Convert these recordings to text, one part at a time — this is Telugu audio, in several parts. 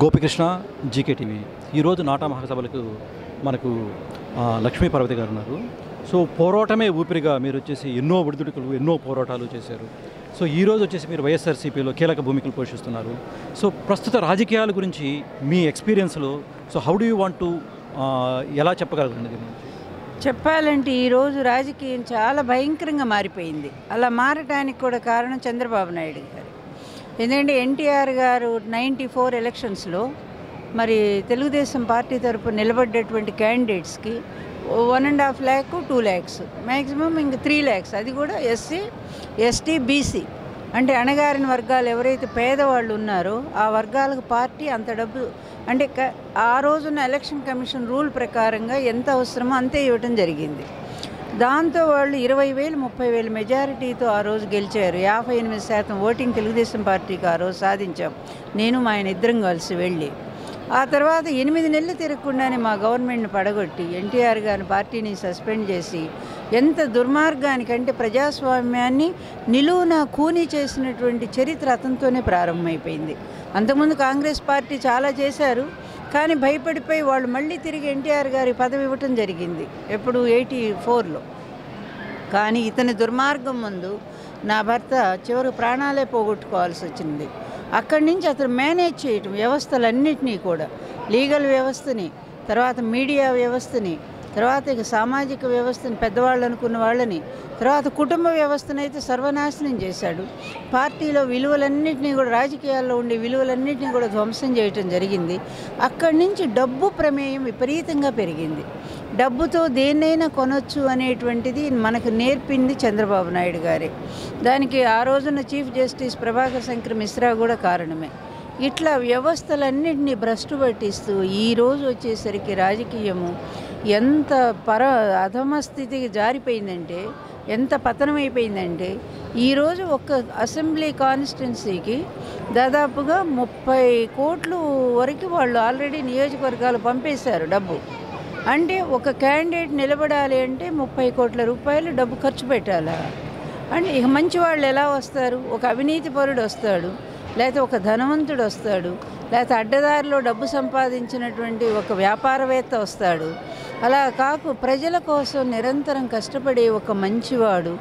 Gopikrishna GK TV. ఈరోజు నాటా మహాసభలకు మనకు లక్ష్మీ పార్వతి గారు ఉన్నారు. సో పోరాటమే ఊపిరిగా మీరు వచ్చేసి ఎన్నో ఒడిదుడుకులు ఎన్నో పోరాటాలు చేశారు. సో ఈ రోజు వచ్చేసి మీరు వైఎస్ఆర్సీపీలో కీలక భూమికలు పోషిస్తున్నారు. సో ప్రస్తుత రాజకీయాల గురించి మీ ఎక్స్పీరియన్స్లో so how do you want to ఎలా చెప్పగలరు చెప్పాలంటే ఈరోజు రాజకీయం చాలా భయంకరంగా మారిపోయింది. అలా మారటానికి కూడా కారణం చంద్రబాబు నాయుడు గారు. ఎందుకంటే ఎన్టీఆర్ గారు నైంటీ ఫోర్ ఎలక్షన్స్లో మరి తెలుగుదేశం పార్టీ తరపు నిలబడ్డటువంటి క్యాండిడేట్స్కి one and half lakh two lakhs maximum ఇంక త్రీ ల్యాక్స్ అది కూడా ఎస్సీ ఎస్టీ బీసీ అంటే అణగారిన వర్గాలు ఎవరైతే పేదవాళ్ళు ఉన్నారో ఆ వర్గాలకు పార్టీ అంత డబ్బు అంటే ఆ రోజున్న ఎలక్షన్ కమిషన్ రూల్ ప్రకారంగా ఎంత అవసరమో అంతే ఇవ్వటం జరిగింది. దాంతో వాళ్ళు ఇరవై వేలు ముప్పై వేలు మెజారిటీతో ఆ రోజు గెలిచారు. యాభై ఎనిమిది శాతం ఓటింగ్ తెలుగుదేశం పార్టీకి ఆ రోజు సాధించాం. నేను మా ఆయన ఇద్దరం కలిసి వెళ్ళి. ఆ తర్వాత ఎనిమిది నెలలు తిరగకుండానే మా గవర్నమెంట్ని పడగొట్టి ఎన్టీఆర్ గారిని పార్టీని సస్పెండ్ చేసి ఎంత దుర్మార్గానికంటే ప్రజాస్వామ్యాన్ని నిలువున కూని చేసినటువంటి చరిత్ర అతనితోనే ప్రారంభమైపోయింది. అంతకుముందు కాంగ్రెస్ పార్టీ చాలా చేశారు. కానీ భయపడిపోయి వాళ్ళు మళ్ళీ తిరిగి ఎన్టీఆర్ గారి పదవి ఇవ్వటం జరిగింది ఎప్పుడు ఎయిటీ ఫోర్లో. కానీ ఇతని దుర్మార్గం ముందు నా భర్త చివరి ప్రాణాలే పోగొట్టుకోవాల్సి వచ్చింది. అక్కడి నుంచి అతను మేనేజ్ చేయటం వ్యవస్థలన్నింటినీ కూడా లీగల్ వ్యవస్థని తర్వాత మీడియా వ్యవస్థని తర్వాత ఇక సామాజిక వ్యవస్థని పెద్దవాళ్ళు అనుకున్న వాళ్ళని తర్వాత కుటుంబ వ్యవస్థను అయితే సర్వనాశనం చేశాడు. పార్టీలో విలువలన్నింటినీ కూడా రాజకీయాల్లో ఉండే విలువలన్నింటినీ కూడా ధ్వంసం చేయటం జరిగింది. అక్కడి నుంచి డబ్బు ప్రమేయం విపరీతంగా పెరిగింది. డబ్బుతో దేన్నైనా కొనొచ్చు అనేటువంటిది మనకు నేర్పింది చంద్రబాబు నాయుడు గారే. దానికి ఆ రోజున చీఫ్ జస్టిస్ ప్రభాకర్ శంకర్ మిశ్రా కూడా కారణమే. ఇట్లా వ్యవస్థలన్నింటినీ భ్రష్టు పట్టిస్తూ ఈ రోజు వచ్చేసరికి రాజకీయము ఎంత పర అధమ స్థితికి జారిపోయిందంటే ఎంత పతనమైపోయిందంటే ఈరోజు ఒక్క అసెంబ్లీ కాన్స్టిట్యున్సీకి దాదాపుగా ముప్పై కోట్లు వరకు వాళ్ళు ఆల్రెడీ నియోజకవర్గాలు పంపేశారు డబ్బు. అంటే ఒక క్యాండిడేట్ నిలబడాలి అంటే ముప్పై కోట్ల రూపాయలు డబ్బు ఖర్చు పెట్టాలా? అంటే ఇక మంచి వాళ్ళు ఎలా వస్తారు? ఒక అవినీతి పరుడు వస్తాడు లేకపోతే ఒక ధనవంతుడు వస్తాడు లేకపోతే అడ్డదారిలో డబ్బు సంపాదించినటువంటి ఒక వ్యాపారవేత్త వస్తాడు. అలా కాకు ప్రజల కోసం నిరంతరం కష్టపడే ఒక మంచివాడు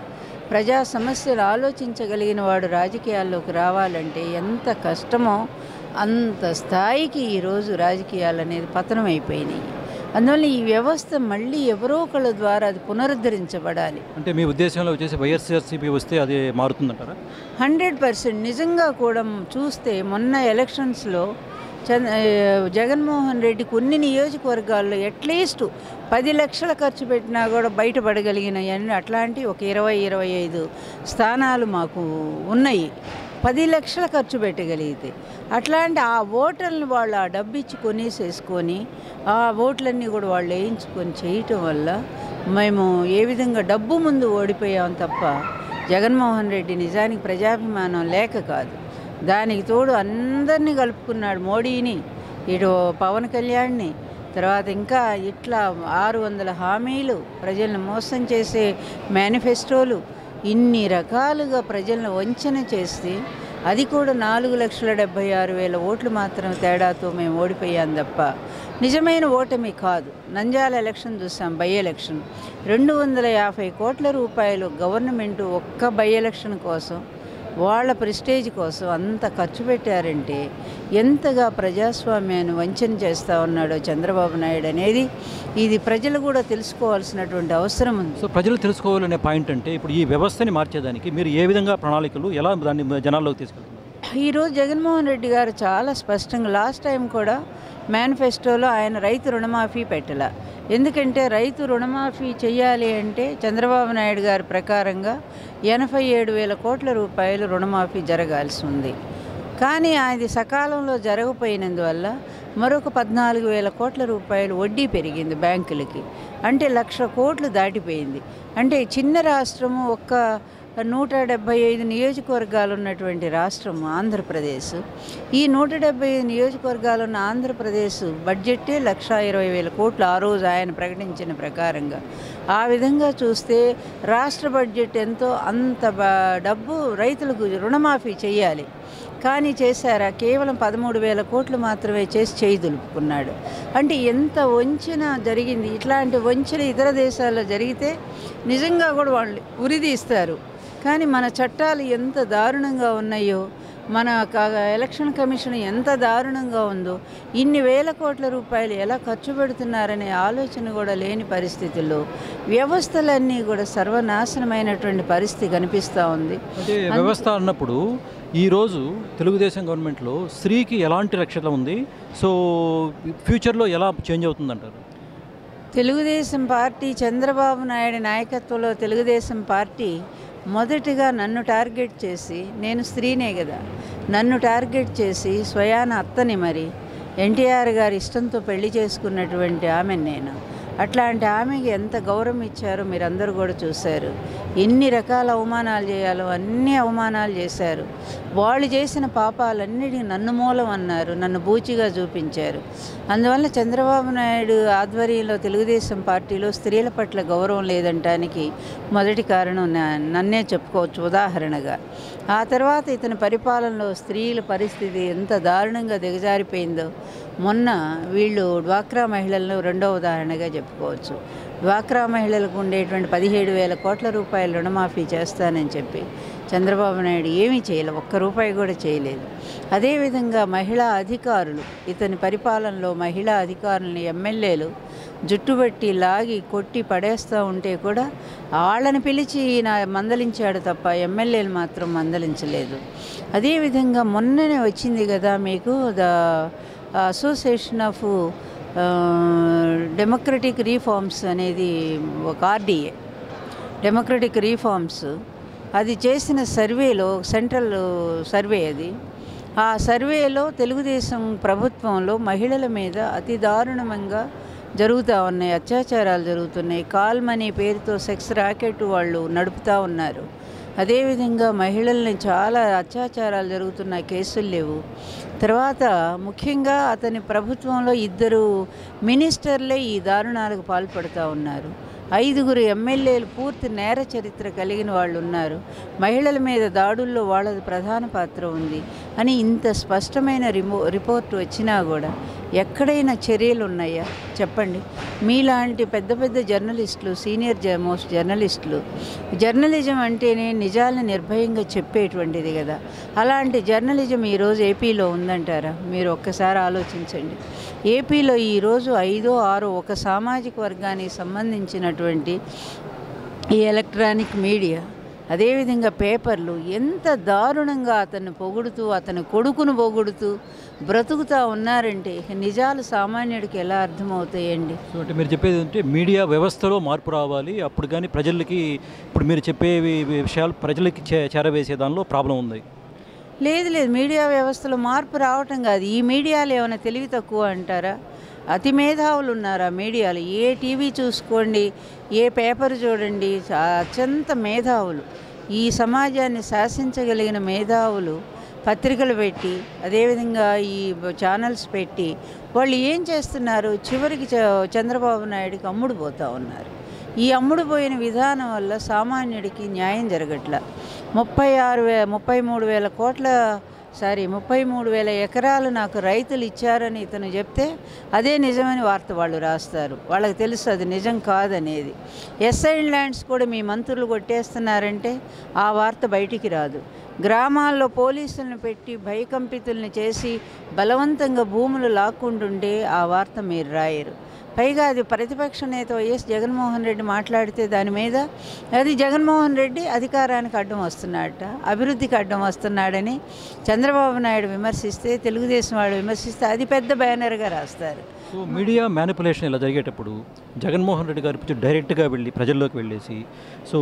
ప్రజా సమస్యలు ఆలోచించగలిగిన వాడు రాజకీయాల్లోకి రావాలంటే ఎంత కష్టమో అంత స్థాయికి ఈరోజు రాజకీయాలు అనేది పతనం అయిపోయినాయి అందువల్ల ఈ వ్యవస్థ మళ్ళీ ఎవరో ఒకళ్ళ ద్వారా అది పునరుద్ధరించబడాలి. అంటే మీ ఉద్దేశంలో వచ్చేసి వైఎస్ఆర్సీపీ వస్తే అది మారుతుందంటారా? Hundred percent. నిజంగా కూడా చూస్తే మొన్న ఎలక్షన్స్లో చంద్ర జగన్మోహన్ రెడ్డి కొన్ని నియోజకవర్గాల్లో అట్లీస్ట్ పది లక్షల ఖర్చు పెట్టినా కూడా బయటపడగలిగినాయని అట్లాంటి ఒక ఇరవై ఇరవై ఐదు స్థానాలు మాకు ఉన్నాయి. పది లక్షల ఖర్చు పెట్టగలిగితే అట్లాంటి ఆ ఓటర్ని వాళ్ళు ఆ డబ్బు ఇచ్చి కొనేసేసుకొని ఆ ఓట్లన్నీ కూడా వాళ్ళు వేయించుకొని చేయటం వల్ల మేము ఏ విధంగా డబ్బు ముందు ఓడిపోయాం తప్ప జగన్మోహన్ రెడ్డి నిజానికి ప్రజాభిమానం లేక కాదు. దానికి తోడు అందరినీ కలుపుకున్నాడు మోడీని ఇటు పవన్ కళ్యాణ్ని తర్వాత ఇంకా ఇట్లా ఆరు వందల హామీలు ప్రజలను మోసం చేసే మేనిఫెస్టోలు ఇన్ని రకాలుగా ప్రజలను వంచన చేస్తే అది కూడా నాలుగు లక్షల డెబ్భై ఆరు వేల ఓట్లు మాత్రం తేడాతో మేము ఓడిపోయాం తప్ప. నిజమైన ఓటమి కాదు. నంజాల ఎలక్షన్ చూసాం బై ఎలక్షన్. రెండు వందల యాభై కోట్ల రూపాయలు గవర్నమెంట్ ఒక్క బై ఎలక్షన్ కోసం వాళ్ళ ప్రెస్టేజ్ కోసం అంత ఖర్చు పెట్టారంటే ఎంతగా ప్రజాస్వామ్యాన్ని వంచన చేస్తూ ఉన్నాడో చంద్రబాబు నాయుడు అనేది ఇది ప్రజలు కూడా తెలుసుకోవాల్సినటువంటి అవసరం ఉంది. సో ప్రజలు తెలుసుకోవాలనే పాయింట్ అంటే ఇప్పుడు ఈ వ్యవస్థని మార్చేదానికి మీరు ఏ విధంగా ప్రణాళికలు ఎలా దాన్ని జనాల్లోకి తీసుకెళ్తున్నారు? ఈరోజు జగన్మోహన్ రెడ్డి గారు చాలా స్పష్టంగా లాస్ట్ టైం కూడా మేనిఫెస్టోలో ఆయన రైతు రుణమాఫీ పెట్టల. ఎందుకంటే రైతు రుణమాఫీ చేయాలి అంటే చంద్రబాబు నాయుడు గారి ప్రకారంగా ఎనభై ఏడు వేల కోట్ల రూపాయలు రుణమాఫీ జరగాల్సి ఉంది. కానీ అది సకాలంలో జరగపోయినందువల్ల మరొక పద్నాలుగు వేల కోట్ల రూపాయలు వడ్డీ పెరిగింది బ్యాంకులకి. అంటే లక్ష కోట్లు దాటిపోయింది. అంటే చిన్న రాష్ట్రము ఒక్క నూట డెబ్బై ఐదు నియోజకవర్గాలు ఉన్నటువంటి రాష్ట్రం ఆంధ్రప్రదేశ్. ఈ నూట డెబ్బై ఐదు నియోజకవర్గాలు ఉన్న ఆంధ్రప్రదేశ్ బడ్జెట్టే లక్ష ఇరవై వేల కోట్లు ఆ రోజు ఆయన ప్రకటించిన ప్రకారంగా. ఆ విధంగా చూస్తే రాష్ట్ర బడ్జెట్ ఎంతో అంత డబ్బు రైతులకు రుణమాఫీ చేయాలి. కానీ చేశారా? కేవలం పదమూడు వేల కోట్లు మాత్రమే చేసి చేయి దులుపుకున్నాడు. అంటే ఎంత వంచన జరిగింది? ఇట్లాంటి వంచన ఇతర దేశాల్లో జరిగితే నిజంగా కూడా వాళ్ళు ఉరిదీస్తారు కానీ మన చట్టాలు ఎంత దారుణంగా ఉన్నాయో మన ఎలక్షన్ కమిషన్ ఎంత దారుణంగా ఉందో ఇన్ని వేల కోట్ల రూపాయలు ఎలా ఖర్చు పెడుతున్నారనే ఆలోచన కూడా లేని పరిస్థితుల్లో వ్యవస్థలన్నీ కూడా సర్వనాశనమైనటువంటి పరిస్థితి కనిపిస్తూ ఉంది. అంటే వ్యవస్థ అన్నప్పుడు ఈరోజు తెలుగుదేశం గవర్నమెంట్లో స్త్రీకి ఎలాంటి రక్షణ ఉంది? సో ఫ్యూచర్లో ఎలా చేంజ్ అవుతుందంటారు? తెలుగుదేశం పార్టీ చంద్రబాబు నాయుడు నాయకత్వంలో తెలుగుదేశం పార్టీ మొదటిగా నన్ను టార్గెట్ చేసి నేను స్త్రీనే కదా నన్ను టార్గెట్ చేసి స్వయాన అత్తని మరి ఎన్టీఆర్ గారి ఇష్టంతో పెళ్ళి చేసుకున్నటువంటి ఆమె నేను. అట్లాంటి ఆమెకి ఎంత గౌరవం ఇచ్చారో మీరందరూ కూడా చూశారు. ఎన్ని రకాల అవమానాలు చేయాలో అన్ని అవమానాలు చేశారు. వాళ్ళు చేసిన పాపాలన్నిటికీ నన్ను మూలం అన్నారు నన్ను బూచిగా చూపించారు. అందువల్ల చంద్రబాబు నాయుడు ఆధ్వర్యంలో తెలుగుదేశం పార్టీలో స్త్రీల పట్ల గౌరవం లేదంటానికి మొదటి కారణం నన్నే చెప్పుకోవచ్చు ఉదాహరణగా. ఆ తర్వాత ఇతని పరిపాలనలో స్త్రీల పరిస్థితి ఎంత దారుణంగా దిగజారిపోయిందో. మొన్న వీళ్ళు డ్వాక్రా మహిళలను రెండో ఉదాహరణగా చెప్పుకోవచ్చు. డ్వాక్రా మహిళలకు ఉండేటువంటి పదిహేడు వేల కోట్ల రూపాయల రుణమాఫీ చేస్తానని చెప్పి చంద్రబాబు నాయుడు ఏమీ చేయలేదు ఒక్క రూపాయి కూడా చేయలేదు. అదేవిధంగా మహిళా అధికారులు ఇతని పరిపాలనలో మహిళా అధికారులని ఎమ్మెల్యేలు జుట్టుబట్టి లాగి కొట్టి పడేస్తూ ఉంటే కూడా వాళ్ళని పిలిచి నా మందలించాడు తప్ప ఎమ్మెల్యేలు మాత్రం మందలించలేదు. అదేవిధంగా మొన్ననే వచ్చింది కదా మీకు the association of democratic reforms అనేది ఒక ఆర్డీఏ. Democratic reforms. అది చేసిన సర్వేలో సెంట్రల్ సర్వే అది. ఆ సర్వేలో తెలుగుదేశం ప్రభుత్వంలో మహిళల మీద అతి దారుణంగా జరుగుతూ ఉన్నాయి అత్యాచారాలు జరుగుతున్నాయి. కాల్ మనీ పేరుతో సెక్స్ ర్యాకెట్ వాళ్ళు నడుపుతూ ఉన్నారు. అదేవిధంగా మహిళల్ని చాలా అత్యాచారాలు జరుగుతున్న కేసులు లేవు. తర్వాత ముఖ్యంగా అతని ప్రభుత్వంలో ఇద్దరు మినిస్టర్లే ఈ దారుణాలకు పాల్పడుతూ ఉన్నారు. ఐదుగురు ఎమ్మెల్యేలు పూర్తి నేర చరిత్ర కలిగిన వాళ్ళు ఉన్నారు. మహిళల మీద దాడుల్లో వాళ్ళది ప్రధాన పాత్ర ఉంది అని ఇంత స్పష్టమైన రిమో రిపోర్ట్ వచ్చినా కూడా ఎక్కడైనా చర్యలు ఉన్నాయా చెప్పండి. మీలాంటి పెద్ద పెద్ద జర్నలిస్టులు సీనియర్ మోస్ట్ జర్నలిస్టులు జర్నలిజం అంటేనే నిజాలను నిర్భయంగా చెప్పేటువంటిది కదా. అలాంటి జర్నలిజం ఈరోజు ఏపీలో ఉందంటారా? మీరు ఒక్కసారి ఆలోచించండి. ఏపీలో ఈరోజు ఐదో ఆరో ఒక సామాజిక వర్గానికి సంబంధించినటువంటి ఈ ఎలక్ట్రానిక్ మీడియా అదేవిధంగా పేపర్లు ఎంత దారుణంగా అతన్ని పొగుడుతూ అతని కొడుకును పొగుడుతూ బ్రతుకుతూ ఉన్నారంటే నిజాలు సామాన్యుడికి ఎలా అర్థమవుతాయండి? అంటే మీరు చెప్పేది అంటే మీడియా వ్యవస్థలో మార్పు రావాలి. అప్పుడు కానీ ప్రజలకి ఇప్పుడు మీరు చెప్పే విషయాలు ప్రజలకి చేరవేసే దానిలో ప్రాబ్లం ఉంది. లేదు లేదు. మీడియా వ్యవస్థలో మార్పు రావటం కాదు. ఈ మీడియాలో ఏమైనా తెలివి తక్కువ అంటారా? అతి మేధావులు ఉన్నారు ఆ మీడియాలో. ఏ టీవీ చూసుకోండి ఏ పేపర్ చూడండి అత్యంత మేధావులు. ఈ సమాజాన్ని శాసించగలిగిన మేధావులు పత్రికలు పెట్టి అదేవిధంగా ఈ ఛానల్స్ పెట్టి వాళ్ళు ఏం చేస్తున్నారు? చివరికి చ- చంద్రబాబు నాయుడికి అమ్ముడు పోతూ ఉన్నారు. ఈ అమ్ముడు పోయిన విధానం వల్ల సామాన్యుడికి న్యాయం జరగట్ల. ముప్పై ఆరు వే ముప్పై మూడు వేల కోట్ల సారీ ముప్పై మూడు వేల ఎకరాలు నాకు రైతులు ఇచ్చారని ఇతను చెప్తే అదే నిజమని వార్త వాళ్ళు రాస్తారు. వాళ్ళకి తెలుసు అది నిజం కాదనేది. ఎస్ఐన్ ల్యాండ్స్ కూడా మీ మంత్రులు కొట్టేస్తున్నారంటే ఆ వార్త బయటికి రాదు. గ్రామాల్లో పోలీసులను పెట్టి భయకంపితుల్ని చేసి బలవంతంగా భూములు లాక్కుంటుంటే ఆ వార్త మీరు రాయరు. పైగా అది ప్రతిపక్ష నేత వైఎస్ జగన్మోహన్ రెడ్డి మాట్లాడితే దాని మీద అది జగన్మోహన్ రెడ్డి అధికారానికి అడ్డం వస్తున్నాడట అభివృద్ధికి అడ్డం వస్తున్నాడని చంద్రబాబు నాయుడు విమర్శిస్తే తెలుగుదేశం వాళ్ళు విమర్శిస్తే అది పెద్ద బ్యానర్గా రాస్తారు. సో మీడియా మ్యానిపులేషన్ ఇలా జరిగేటప్పుడు జగన్మోహన్ రెడ్డి గారు కొంచెం డైరెక్ట్గా వెళ్ళి ప్రజల్లోకి వెళ్ళేసి సో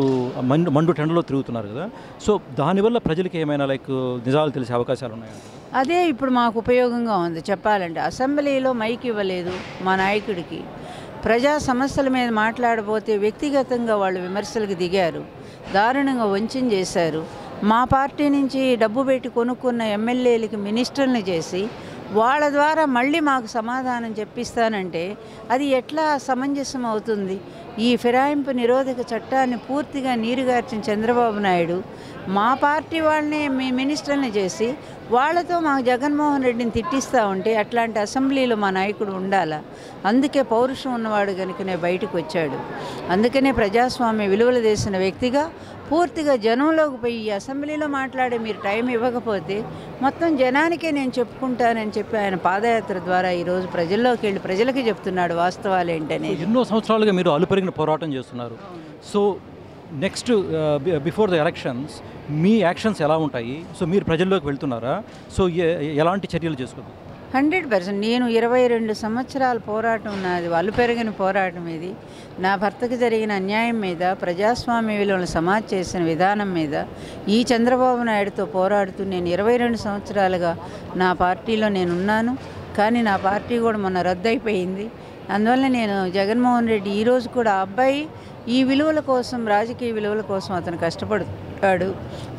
మండు మండు టెండలో తిరుగుతున్నారు కదా. సో దానివల్ల ప్రజలకి ఏమైనా లైక్ నిజాలు తెలిసే అవకాశాలు ఉన్నాయా? అదే ఇప్పుడు మాకు ఉపయోగంగా ఉంది. చెప్పాలంటే అసెంబ్లీలో మైక్ ఇవ్వలేదు మా నాయకుడికి. ప్రజా సమస్యల మీద మాట్లాడబోతే వ్యక్తిగతంగా వాళ్ళు విమర్శలకు దిగారు. దారుణంగా వంచం చేశారు. మా పార్టీ నుంచి డబ్బు పెట్టి కొనుక్కున్న ఎమ్మెల్యేలకి మినిస్టర్ని చేసి వాళ్ళ ద్వారా మళ్ళీ మాకు సమాధానం చెప్పిస్తానంటే అది ఎట్లా సమంజసం అవుతుంది? ఈ ఫిరాయింపు నిరోధక చట్టాన్ని పూర్తిగా నీరుగార్చిన చంద్రబాబు నాయుడు మా పార్టీ వాళ్ళనే మీ మినిస్టర్ని చేసి వాళ్ళతో మా జగన్మోహన్ రెడ్డిని తిట్టిస్తూ ఉంటే అట్లాంటి అసెంబ్లీలో మా నాయకుడు ఉండాలా? అందుకే పౌరుషం ఉన్నవాడు కనుకనే బయటకు వచ్చాడు. అందుకనే ప్రజాస్వామ్య విలువలు చేసిన వ్యక్తిగా పూర్తిగా జనంలోకి పోయి ఈ అసెంబ్లీలో మాట్లాడే మీరు టైం ఇవ్వకపోతే మొత్తం జనానికే నేను చెప్పుకుంటానని చెప్పి ఆయన పాదయాత్ర ద్వారా ఈరోజు ప్రజల్లోకి వెళ్ళి ప్రజలకి చెప్తున్నాడు వాస్తవాలు ఏంటనేది ఎన్నో సంవత్సరాలుగా మీరు అలుపరిగిన పోరాటం చేస్తున్నారు. So next before the elections me actions ఎలా ఉంటాయి? సో మీరు ప్రజల్లోకి వెళ్తున్నారా? సో ఎలాంటి చర్యలు చేసుకుంటారు? Hundred percent. నేను ఇరవై రెండు సంవత్సరాల పోరాటం నాది వాళ్ళు పెరిగిన పోరాటం ఇది. నా భర్తకు జరిగిన అన్యాయం మీద ప్రజాస్వామ్య విలువలను సమాజ్ చేసిన విధానం మీద ఈ చంద్రబాబు నాయుడుతో పోరాడుతూ నేను ఇరవై రెండు సంవత్సరాలుగా నా పార్టీలో నేను ఉన్నాను కానీ నా పార్టీ కూడా మొన్న రద్దయిపోయింది. అందువల్ల నేను జగన్మోహన్ రెడ్డి ఈరోజు కూడా అబ్బాయి ఈ విలువల కోసం రాజకీయ విలువల కోసం అతను కష్టపడుతాడు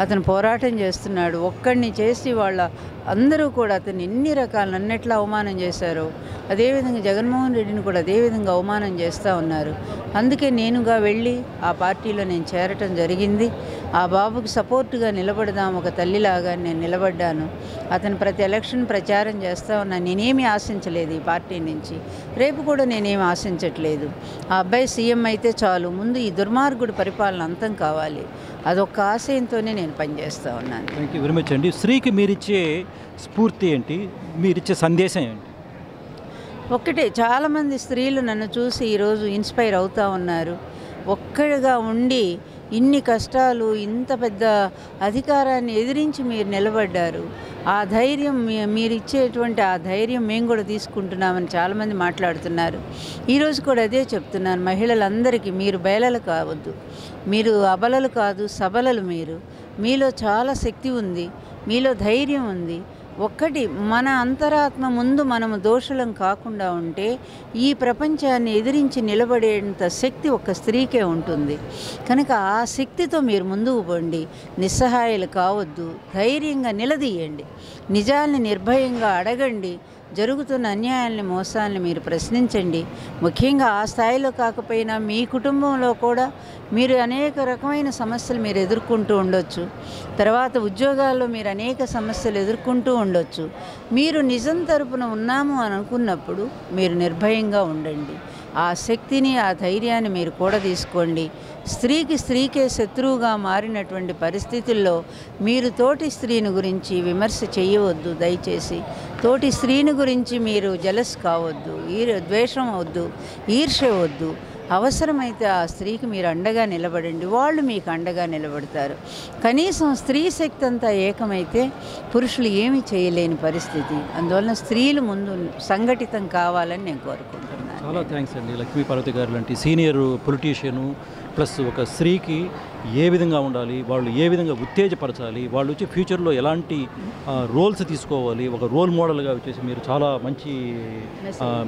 అతను పోరాటం చేస్తున్నాడు ఒక్కడిని చేసి వాళ్ళ అందరూ కూడా అతను ఎన్ని రకాలు అన్నిట్లా అవమానం చేశారు అదేవిధంగా జగన్మోహన్ రెడ్డిని కూడా అదేవిధంగా అవమానం చేస్తూ ఉన్నారు. అందుకే నేనుగా వెళ్ళి ఆ పార్టీలో నేను చేరటం జరిగింది. ఆ బాబుకి సపోర్టుగా నిలబడదాం ఒక తల్లిలాగా నేను నిలబడ్డాను. అతను ప్రతి ఎలక్షన్ ప్రచారం చేస్తూ ఉన్నాను నేనేమీ ఆశించలేదు ఈ పార్టీ నుంచి. రేపు కూడా నేనేమి ఆశించట్లేదు. ఆ అబ్బాయి సీఎం అయితే చాలు. ముందు ఈ దుర్మార్గుడి పరిపాలన అంతం కావాలి. అదొక్క ఆశయంతోనే నేను పనిచేస్తూ ఉన్నాను. థ్యాంక్ యూ వెరీ మచ్ అండి. స్త్రీకి మీరిచ్చే స్ఫూర్తి ఏంటి? మీరిచ్చే సందేశం ఏంటి? ఒక్కటే చాలామంది స్త్రీలు నన్ను చూసి ఈరోజు ఇన్స్పైర్ అవుతూ ఉన్నారు. ఒక్కడిగా ఉండి ఇన్ని కష్టాలు ఇంత పెద్ద అధికారాన్ని ఎదిరించి మీరు నిలబడ్డారు. ఆ ధైర్యం మీరు ఇచ్చేటువంటి ఆ ధైర్యం మేము కూడా తీసుకుంటున్నామని చాలామంది మాట్లాడుతున్నారు. ఈరోజు కూడా అదే చెప్తున్నాను మహిళలందరికీ మీరు బయలలు కావద్దు. మీరు అబలలు కాదు సబలలు మీరు. మీలో చాలా శక్తి ఉంది మీలో ధైర్యం ఉంది. ఒక్కటి మన అంతరాత్మ ముందు మనము దోషులం కాకుండా ఉంటే ఈ ప్రపంచాన్ని ఎదిరించి నిలబడేంత శక్తి ఒక స్త్రీకే ఉంటుంది. కనుక ఆ శక్తితో మీరు ముందుకు పోండి. నిస్సహాయాలు కావద్దు. ధైర్యంగా నిలదీయండి. నిజాల్ని నిర్భయంగా అడగండి. జరుగుతున్న అన్యాయాల్ని మోసాలని మీరు ప్రశ్నించండి. ముఖ్యంగా ఆ స్థాయిలో కాకపోయినా మీ కుటుంబంలో కూడా మీరు అనేక రకమైన సమస్యలు మీరు ఎదుర్కొంటూ ఉండొచ్చు. తర్వాత ఉద్యోగాల్లో మీరు అనేక సమస్యలు ఎదుర్కొంటూ ఉండొచ్చు. మీరు నిజం తరపున ఉన్నాము అని అనుకున్నప్పుడు మీరు నిర్భయంగా ఉండండి. ఆ శక్తిని ఆ ధైర్యాన్ని మీరు కూడా తీసుకోండి స్త్రీకి స్త్రీకే శత్రువుగా మారినటువంటి పరిస్థితుల్లో మీరు తోటి స్త్రీని గురించి విమర్శ చేయవద్దు దయచేసి. తోటి స్త్రీని గురించి మీరు జలస్ కావద్దు ఈ ద్వేషం వద్దు ఈర్ష్య వద్దు. అవసరమైతే ఆ స్త్రీకి మీరు అండగా నిలబడండి. వాళ్ళు మీకు అండగా నిలబడతారు. కనీసం స్త్రీ శక్తి అంతా ఏకమైతే పురుషులు ఏమీ చేయలేని పరిస్థితి. అందువలన స్త్రీలు ముందు సంఘటితం కావాలని నేను కోరుకుంటున్నాను. చాలా థ్యాంక్స్ అండి. లక్ష్మీ పార్వతి గారు లాంటి సీనియర్ పొలిటీషియను ప్లస్ ఒక స్త్రీకి ఏ విధంగా ఉండాలి వాళ్ళు ఏ విధంగా ఉత్తేజపరచాలి వాళ్ళు వచ్చి ఫ్యూచర్లో ఎలాంటి రోల్స్ తీసుకోవాలి ఒక రోల్ మోడల్గా వచ్చేసి మీరు చాలా మంచి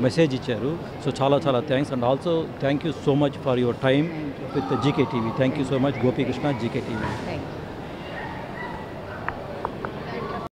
మెసేజ్ ఇచ్చారు. సో చాలా చాలా thanks and also thank you so much for your time with G K TV thank you so much Gopikrishna G K TV